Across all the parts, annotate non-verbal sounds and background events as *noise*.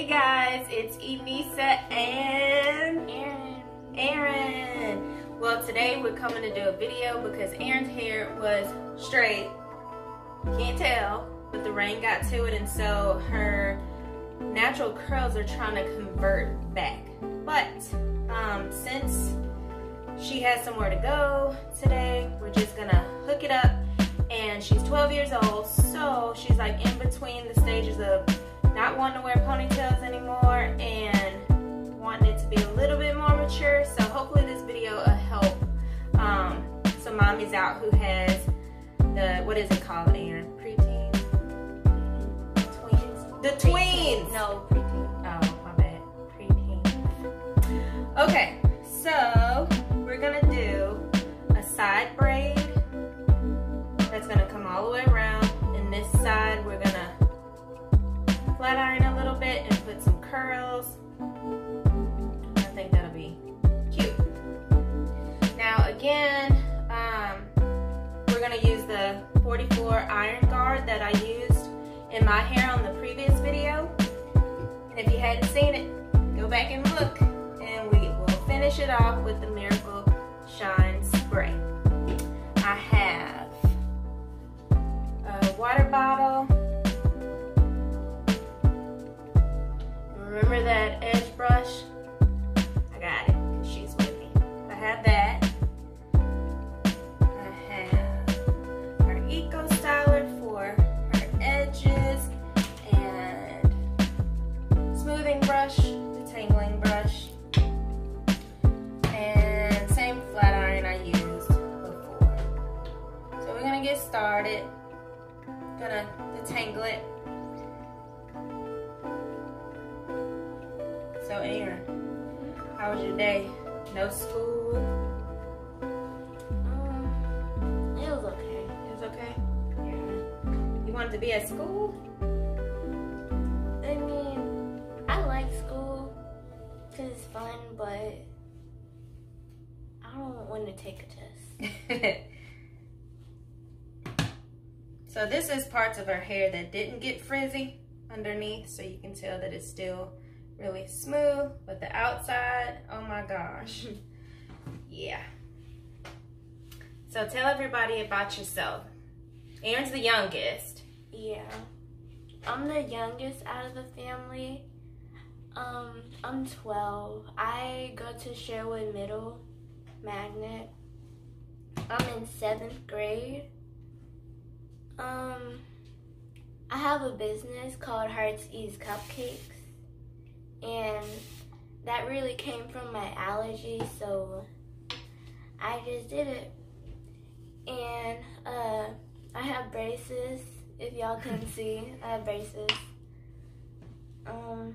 Hey guys, it's Enisa and Aaron. Aaron. Well, today we're coming to do a video because Aaron's hair was straight. Can't tell, but the rain got to it, and so her natural curls are trying to convert back. But um, since she has somewhere to go today, we're just gonna hook it up. And she's 12 years old, so she's like in between the stages of not wanting to wear ponytails anymore and wanting it to be a little bit more mature. So hopefully this video will help um, some mommies out who has the, what is it called, Aaron? Preteen? Twins. The tweens! No, preteen. Oh, my bad. Preteen. Okay, so little bit and put some curls. I think that'll be cute. Now again, um, we're gonna use the 44 iron guard that I used in my hair on the previous video. And if you hadn't seen it, go back and look. And we will finish it off with the Miracle Shine Spray. I have a water bottle. Be at school? I mean, I like school because it's fun, but I don't want to take a test. *laughs* so this is parts of her hair that didn't get frizzy underneath, so you can tell that it's still really smooth, but the outside, oh my gosh. *laughs* yeah. So tell everybody about yourself. Aaron's the youngest. Yeah. I'm the youngest out of the family. Um, I'm 12. I go to Sherwood Middle Magnet. I'm in seventh grade. Um, I have a business called Hearts Ease Cupcakes, and that really came from my allergies, so I just did it. And uh, I have braces. If y'all can see, I have braces. Um,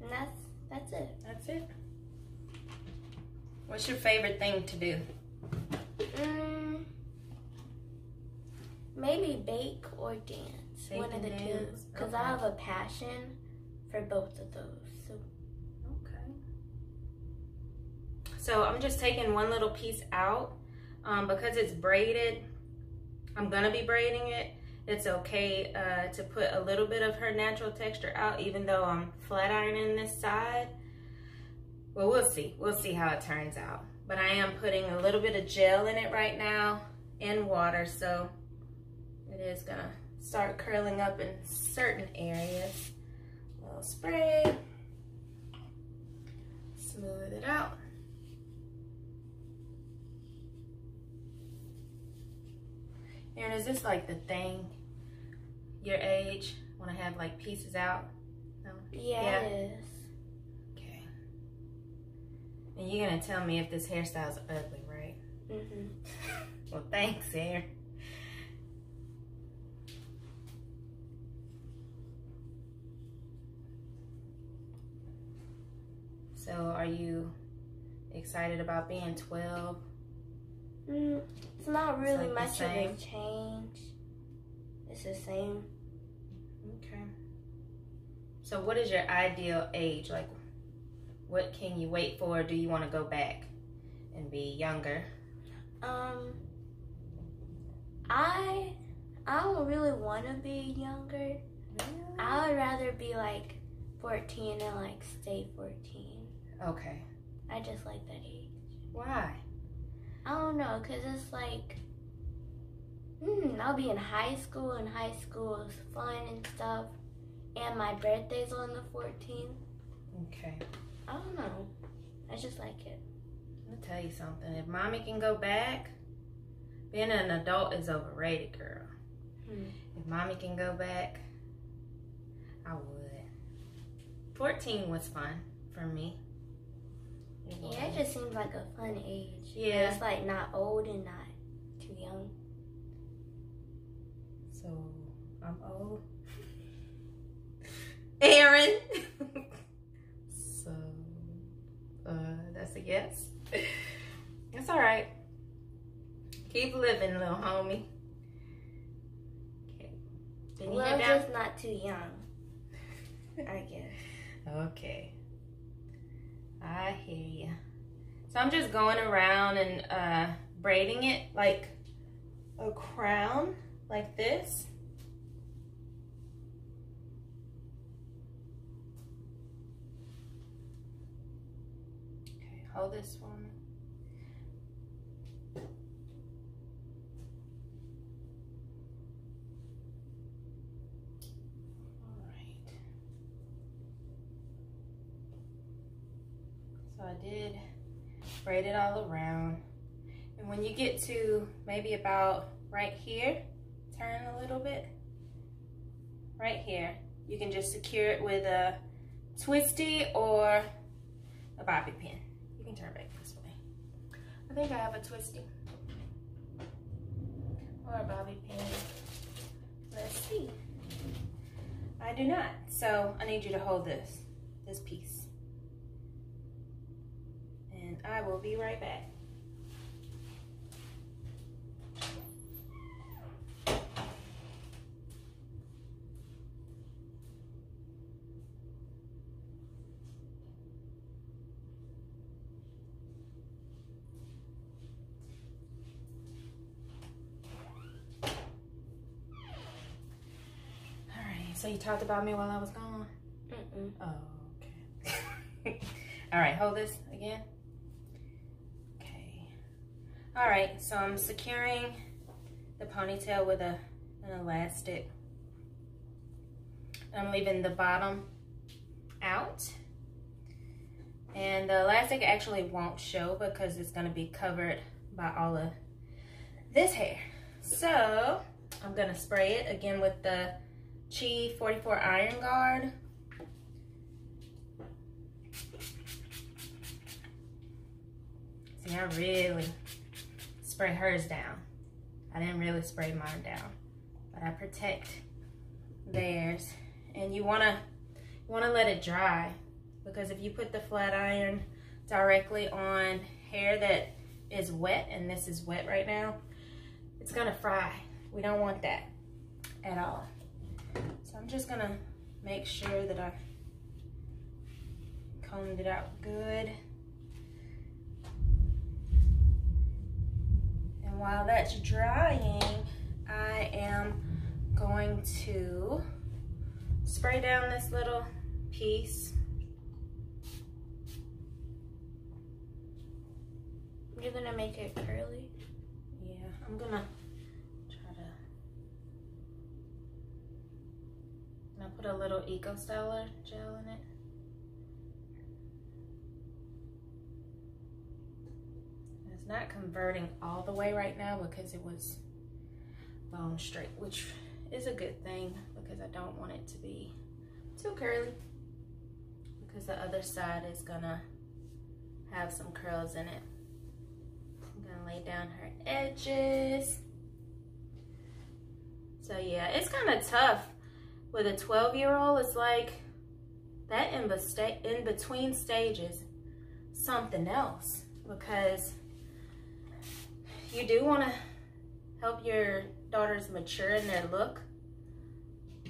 and that's that's it. That's it. What's your favorite thing to do? Mm, maybe bake or dance. Bake one of the two. Because okay. I have a passion for both of those. So Okay. So I'm just taking one little piece out um, because it's braided. I'm gonna be braiding it. It's okay uh, to put a little bit of her natural texture out even though I'm flat ironing this side. Well, we'll see. We'll see how it turns out. But I am putting a little bit of gel in it right now in water. So it is gonna start curling up in certain areas. A little spray smooth it out. Aaron, is this like the thing, your age, when I have like pieces out? No? yeah, Yeah. Okay. And you're going to tell me if this hairstyle's ugly, right? Mm-hmm. *laughs* Well, thanks, Aaron. So, are you excited about being 12? Mm, it's not It's really like much of a change. It's the same. Okay. So, what is your ideal age? Like, what can you wait for? Do you want to go back and be younger? Um, I I don't really want to be younger. I would rather be like 14 and like stay 14. Okay. I just like that age. Why? I don't know, cause it's like, hmm, I'll be in high school, and high school is fun and stuff. And my birthday's on the 14th. Okay. I don't know. I just like it. Let me tell you something. If mommy can go back, being an adult is overrated, girl. Hmm. If mommy can go back, I would. 14 was fun for me. Yeah, it just seems like a fun age. Yeah. It's like not old and not too young. So, I'm old. *laughs* Aaron! so, uh, that's a yes. It's alright. Keep living, little homie. Okay. Well, just not too young. I guess. *laughs* Okay. I hear you. So I'm just going around and uh, braiding it like a crown, like this. Okay, hold this for me. All right. So I did braid it all around. And when you get to maybe about right here, turn a little bit, right here, you can just secure it with a twisty or a bobby pin. You can turn back this way. I think I have a twisty or a bobby pin. Let's see. I do not. So I need you to hold this, this piece. I will be right back. All right, so you talked about me while I was gone? Mm-mm. Oh, okay. *laughs* All right, hold this again. Okay. All right, so I'm securing the ponytail with a, an elastic. I'm leaving the bottom out. And the elastic actually won't show because it's gonna be covered by all of this hair. So I'm gonna spray it again with the Chi 44 Iron Guard. See, I really spray hers down. I didn't really spray mine down, but I protect theirs. And you wanna, you wanna let it dry because if you put the flat iron directly on hair that is wet, and this is wet right now, it's gonna fry. We don't want that at all. So I'm just gonna make sure that I combed it out good. And while that's drying, I am going to spray down this little piece. You're gonna make it curly. Yeah, I'm gonna try to. And I put a little Eco Styler gel in it. Not converting all the way right now because it was bone straight, which is a good thing because I don't want it to be too curly because the other side is gonna have some curls in it. I'm gonna lay down her edges. So yeah, it's kind of tough with a 12 year old. It's like that in, in between stages, something else because you do want to help your daughters mature in their look,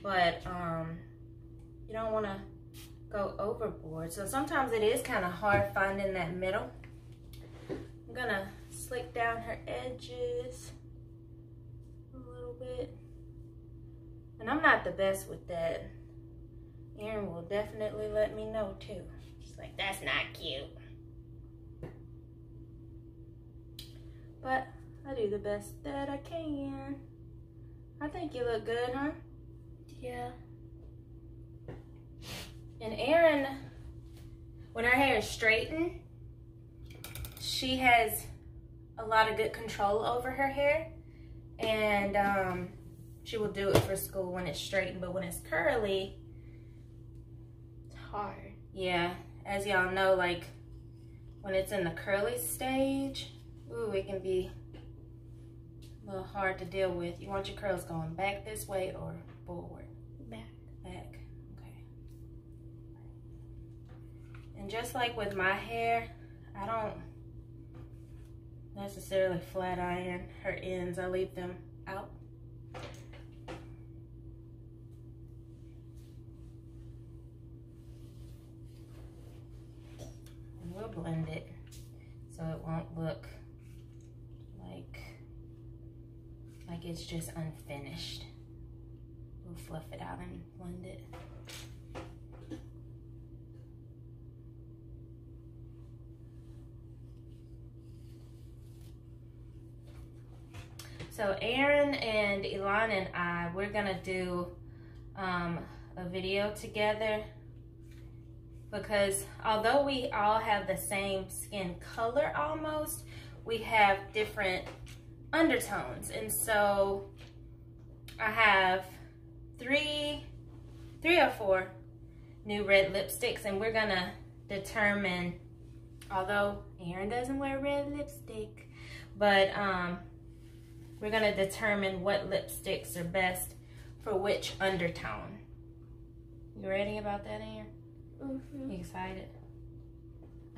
but um, you don't want to go overboard. So sometimes it is kind of hard finding that middle. I'm gonna slick down her edges a little bit. And I'm not the best with that. Aaron will definitely let me know too. She's like, that's not cute. But I do the best that I can. I think you look good, huh? Yeah. And Erin, when her hair is straightened, she has a lot of good control over her hair. And um, she will do it for school when it's straightened. But when it's curly, It's hard. yeah, as y'all know, like when it's in the curly stage, ooh, it can be a little hard to deal with. You want your curls going back this way or forward? Back. Back. Okay. And just like with my hair, I don't necessarily flat iron her ends. I leave them out. And we'll blend it so it won't look like like it's just unfinished. We'll fluff it out and blend it. So Aaron and Elon and I, we're gonna do um, a video together because although we all have the same skin color almost, we have different undertones. And so I have three, three or four new red lipsticks and we're gonna determine, although Aaron doesn't wear red lipstick, but um, we're gonna determine what lipsticks are best for which undertone. You ready about that, Erin? Mm-hmm. You excited?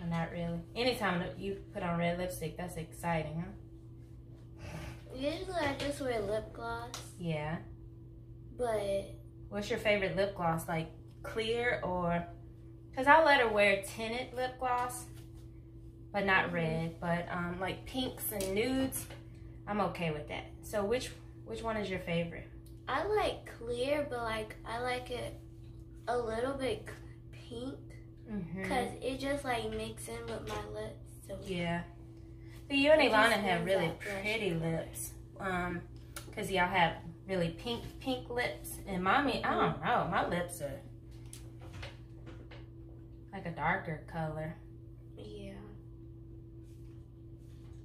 I'm not really. Anytime you put on red lipstick, that's exciting, huh? Usually I just wear lip gloss, Yeah. but What's your favorite lip gloss? Like clear or? Cause I let her wear tinted lip gloss, but not Mhm. red. But um, like pinks and nudes, I'm okay with that. So which which one is your favorite? I like clear, but like I like it a little bit pink Mm-hmm. because it just like mix in with my lips. So Yeah. So you and It Ilana have really pretty lips. Um, cause y'all have really pink, pink lips. And mommy, I don't know, my lips are like a darker color.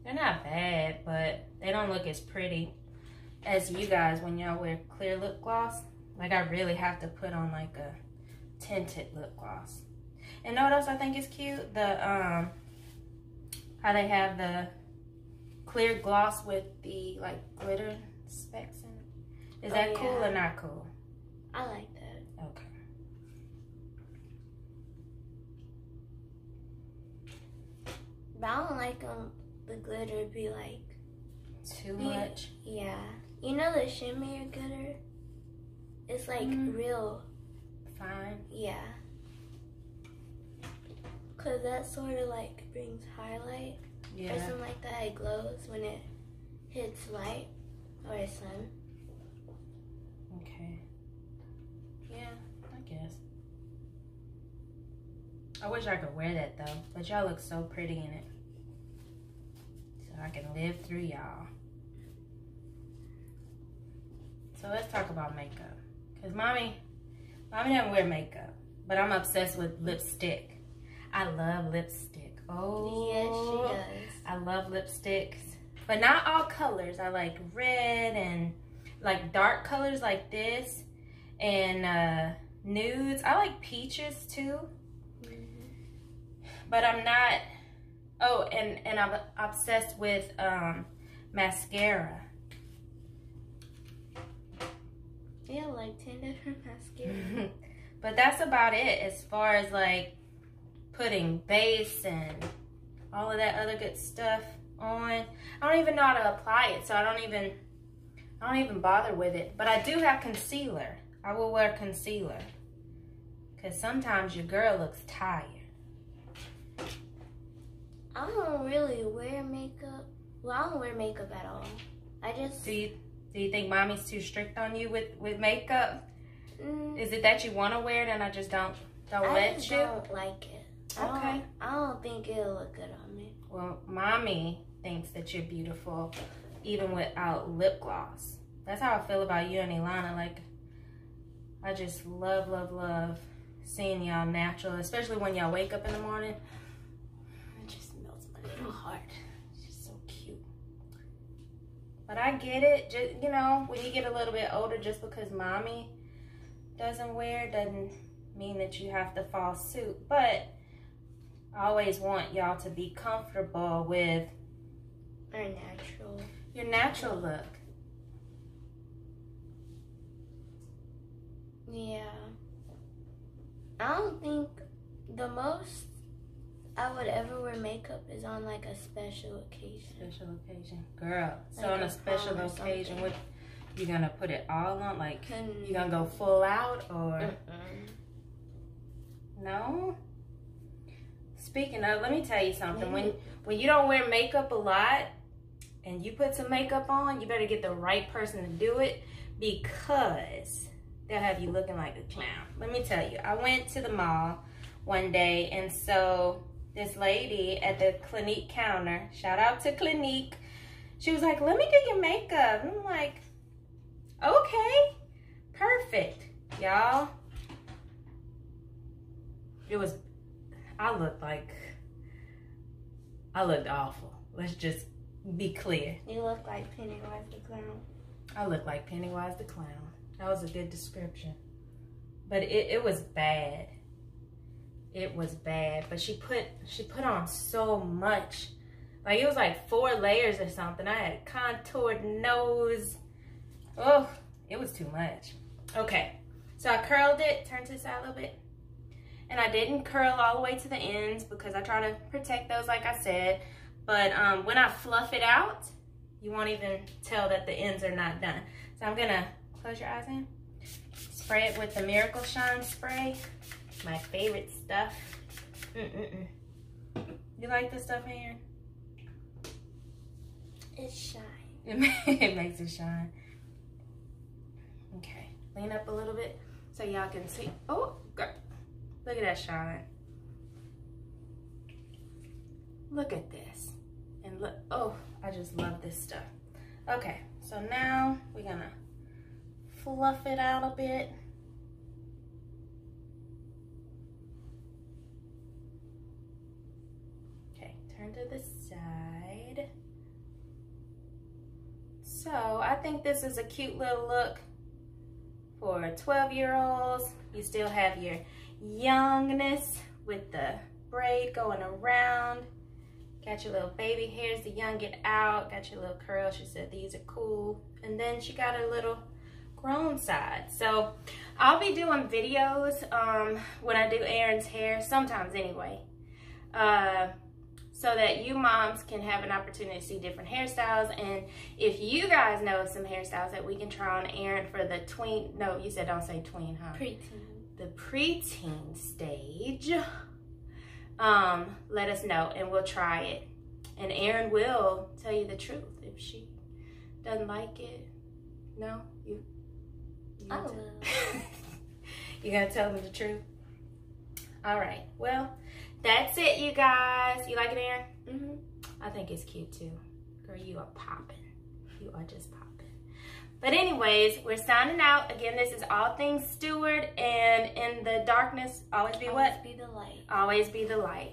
They're not bad, but they don't look as pretty as you guys when y'all wear clear lip gloss. Like I really have to put on like a tinted lip gloss. And know what else I think is cute? The um how they have the clear gloss with the like glitter specks in it. Is Oh, that cool or not cool? I like that. Okay. But I don't like um the glitter be like Too much. yeah. You know the shimmer glitter? It's like Mhm. real Fine. yeah. Cause that sort of like brings highlight or Yeah. something like that. It glows when it hits light or sun. Okay. Yeah, I guess. I wish I could wear that though, but y'all look so pretty in it. I can live through y'all. So let's talk about makeup. Cause mommy, mommy doesn't wear makeup, but I'm obsessed with lipstick. I love lipstick. Oh, Yes, she does. I love lipsticks, but not all colors. I like red and like dark colors like this and uh, nudes. I like peaches too, but I'm not. Oh, and and I'm obsessed with um, mascara. Yeah, like ten different *laughs* mascara. *laughs* but that's about it as far as like putting base and all of that other good stuff on. I don't even know how to apply it, so I don't even I don't even bother with it. But I do have concealer. I will wear concealer. Cause sometimes your girl looks tired. I don't really wear makeup. Well, I don't wear makeup at all. I just Do you do you think mommy's too strict on you with, with makeup? mm, Is it that you want to wear it and I just don't Don't I let just you? I don't like it. I Okay. Don't, I don't think it'll look good on me. Well, mommy thinks that you're beautiful even without lip gloss. That's how I feel about you and Ilana. Like, I just love, love, love seeing y'all natural, especially when y'all wake up in the morning. It just melts my little heart. Just so cute. But I get it. Just you know, when you get a little bit older, just because mommy doesn't wear doesn't mean that you have to follow suit. But I always want y'all to be comfortable with Or natural. your natural look. Yeah. I don't think the most I would ever wear makeup is on like a special occasion. Special occasion. Girl, so on a a special occasion, what you gonna put it all on? Like Can you gonna go full out or Mm-mm. no? Speaking of, let me tell you something. When mm-hmm. when you don't wear makeup a lot and you put some makeup on, you better get the right person to do it because they'll have you looking like a clown. Let me tell you, I went to the mall one day and so this lady at the Clinique counter, shout out to Clinique, she was like, let me do your makeup. And I'm like, okay, perfect. Y'all, it was, I looked like, I looked awful. Let's just be clear. You look like Pennywise the clown. I look like Pennywise the Clown. That was a good description. But it, it was bad. It was bad. But she put she put on so much. Like it was like four layers or something. I had a contoured nose. Oh, it was too much. Okay. So I curled it, turned to the side a little bit. And I didn't curl all the way to the ends because I try to protect those like I said. But um, when I fluff it out, you won't even tell that the ends are not done. So I'm gonna close your eyes in, spray it with the Miracle Shine spray, my favorite stuff. Mm-mm-mm. You like this stuff, Aaron? It's shine. It, *laughs* ma- it makes it shine. Okay, lean up a little bit so y'all can see. Oh, girl. look at that shine. Look at this. And look, oh, I just love this stuff. Okay, so now we're gonna fluff it out a bit. Okay, turn to the side. So I think this is a cute little look for 12 year olds. You still have your youngness with the braid going around. Got your little baby hairs to young it out. Got your little curls. She said these are cool. And then she got a little grown side. So I'll be doing videos um, when I do Aaron's hair, sometimes anyway. Uh, so that you moms can have an opportunity to see different hairstyles. And if you guys know some hairstyles that we can try on Aaron for the tween, no, you said don't say tween, huh? Preteen. the preteen stage, um, let us know and we'll try it. And Erin will tell you the truth if she doesn't like it. No, you. you I will. tell- *laughs* you gonna tell them the truth? All right. Well, that's it, you guys. You like it, Erin? Mm-hmm. I think it's cute too. Girl, you are popping. You are just popping. But anyways, we're signing out. Again, this is All Things Stewart. And in the darkness, always be what? Always be the light. Always be the light.